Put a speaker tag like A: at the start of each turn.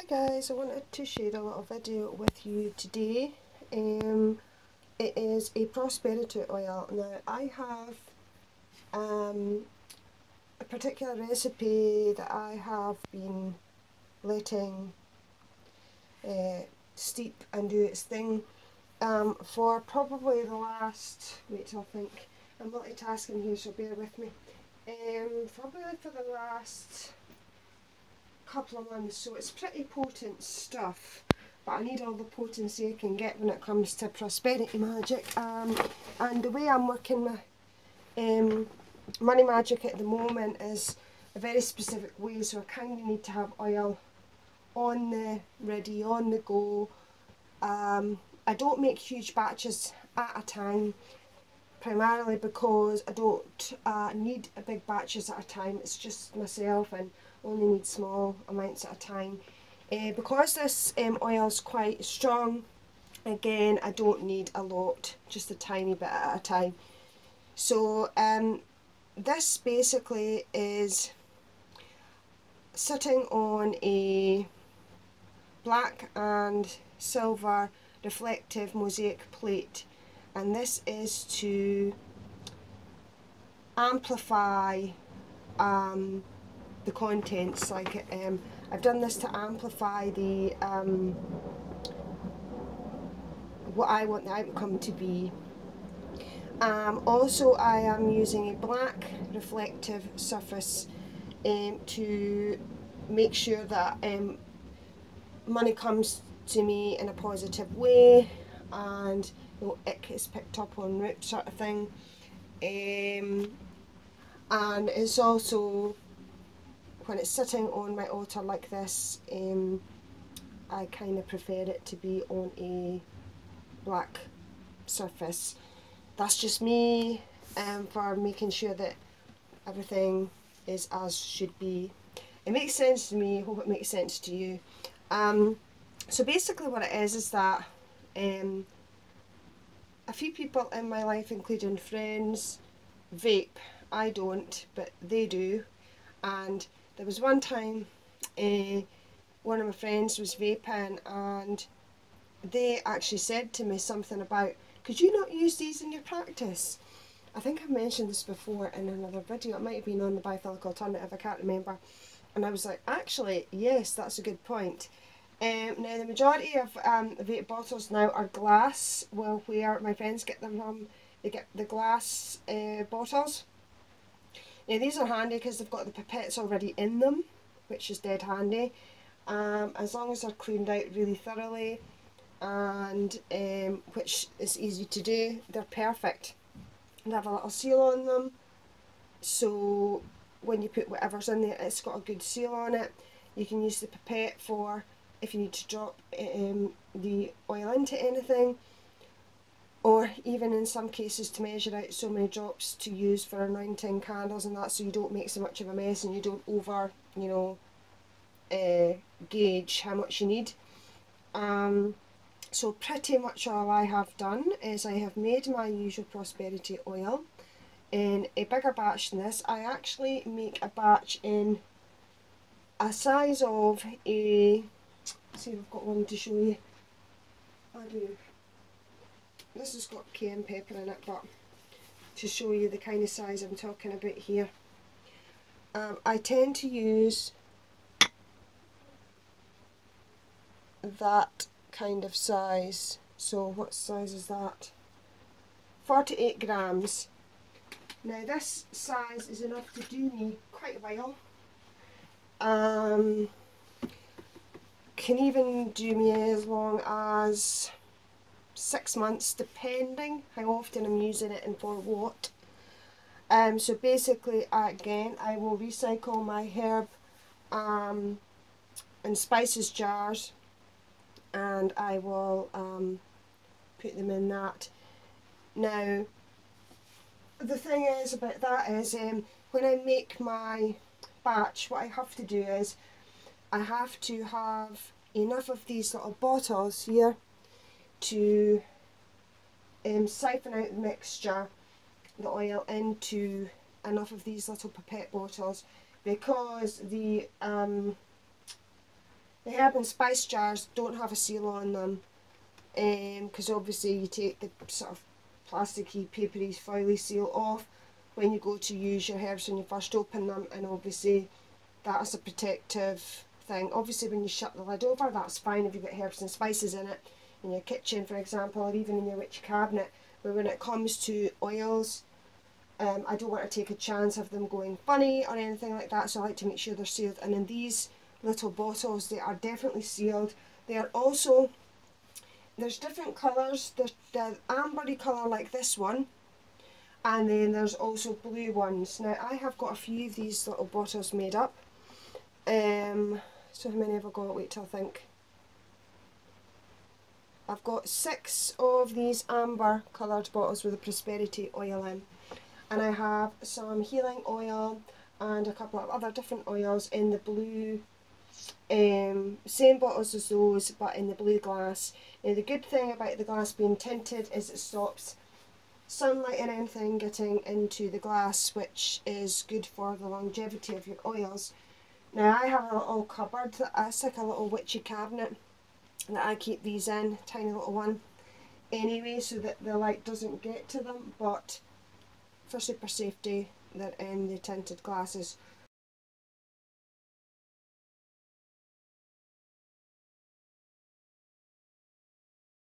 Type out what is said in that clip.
A: Hi guys, I wanted to share a little video with you today. Um, it is a prosperity oil. Now I have um, a particular recipe that I have been letting uh, steep and do its thing um, for probably the last, wait till I think, I'm multitasking here so bear with me, um, probably for the last couple of months so it's pretty potent stuff but I need all the potency I can get when it comes to prosperity magic. Um, and the way I'm working my um, money magic at the moment is a very specific way so I kind of need to have oil on the ready on the go. Um, I don't make huge batches at a time primarily because I don't uh, need big batches at a time it's just myself and only need small amounts at a time. Uh, because this um, oil is quite strong, again I don't need a lot, just a tiny bit at a time. So um, this basically is sitting on a black and silver reflective mosaic plate and this is to amplify um, the contents like um, I've done this to amplify the um, what I want the outcome to be. Um, also I am using a black reflective surface um, to make sure that um, money comes to me in a positive way and no ick is picked up on route sort of thing um, and it's also when it's sitting on my altar like this, um, I kind of prefer it to be on a black surface. That's just me um, for making sure that everything is as should be. It makes sense to me, hope it makes sense to you. Um, so basically what it is is that um, a few people in my life, including friends, vape. I don't, but they do. And there was one time uh, one of my friends was vaping and they actually said to me something about, could you not use these in your practice? I think I've mentioned this before in another video. It might have been on the biophilic alternative, I can't remember. And I was like, actually, yes, that's a good point. Um, now, the majority of um, vape bottles now are glass. Well, where my friends get them from, they get the glass uh, bottles. Now these are handy because they've got the pipettes already in them, which is dead handy. Um, as long as they're cleaned out really thoroughly and um, which is easy to do, they're perfect. They have a little seal on them so when you put whatever's in there it's got a good seal on it. You can use the pipette for if you need to drop um, the oil into anything or even in some cases to measure out so many drops to use for anointing candles and that so you don't make so much of a mess and you don't over you know uh, gauge how much you need. Um, so pretty much all I have done is I have made my usual prosperity oil in a bigger batch than this. I actually make a batch in a size of a see I've got one to show you. I do. This has got cayenne pepper in it but to show you the kind of size I'm talking about here. Um, I tend to use that kind of size. So what size is that? 48 grams. Now this size is enough to do me quite a while um, can even do me as long as six months depending how often I'm using it and for what. Um, so basically again I will recycle my herb um, and spices jars and I will um, put them in that. Now the thing is about that is um, when I make my batch what I have to do is I have to have enough of these little bottles here to um, siphon out the mixture, the oil, into enough of these little pipette bottles because the um, The herb and spice jars don't have a seal on them because um, obviously you take the sort of plasticky, papery, foily seal off when you go to use your herbs when you first open them and obviously that is a protective thing. Obviously when you shut the lid over that's fine if you've got herbs and spices in it in your kitchen for example or even in your witch cabinet but when it comes to oils um, I don't want to take a chance of them going funny or anything like that so I like to make sure they're sealed and in these little bottles they are definitely sealed. They are also there's different colours. There's the ambery colour like this one and then there's also blue ones. Now I have got a few of these little bottles made up. Um, so how many have I got? Wait till I think. I've got six of these amber coloured bottles with a prosperity oil in and I have some healing oil and a couple of other different oils in the blue um, same bottles as those but in the blue glass. Now the good thing about the glass being tinted is it stops sunlight and anything getting into the glass which is good for the longevity of your oils. Now I have a little cupboard that like a little witchy cabinet that I keep these in, tiny little one anyway so that the light doesn't get to them but for super safety they're in the tinted glasses